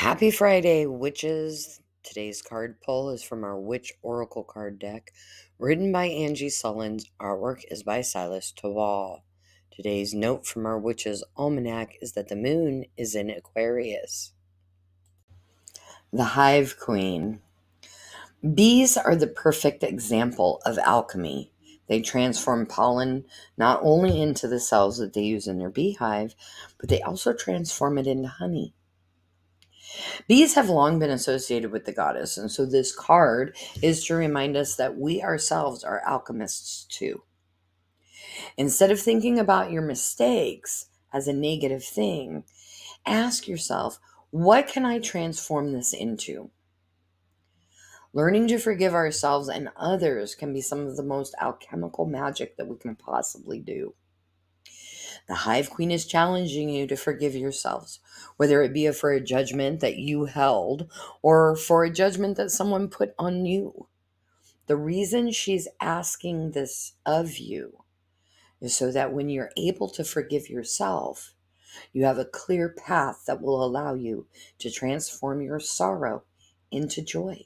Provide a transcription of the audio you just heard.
Happy Friday, witches. Today's card pull is from our Witch Oracle card deck, written by Angi Sullins. Artwork is by Silas Toball. Today's note from our Witch's Almanac is that the moon is in Aquarius. The Hive Queen. Bees are the perfect example of alchemy. They transform pollen not only into the cells that they use in their beehive, but they also transform it into honey. Bees have long been associated with the goddess, and so this card is to remind us that we ourselves are alchemists too. Instead of thinking about your mistakes as a negative thing, ask yourself, what can I transform this into? Learning to forgive ourselves and others can be some of the most alchemical magic that we can possibly do. The Hive Queen is challenging you to forgive yourselves, whether it be for a judgment that you held or for a judgment that someone put on you. The reason she's asking this of you is so that when you're able to forgive yourself, you have a clear path that will allow you to transform your sorrow into joy.